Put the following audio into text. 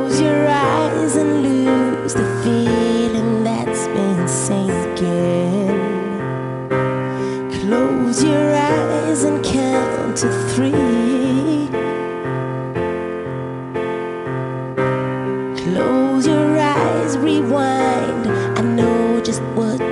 Close your eyes and lose the feeling that's been sinking. Close your eyes and count to three. Close your eyes, rewind. I know just what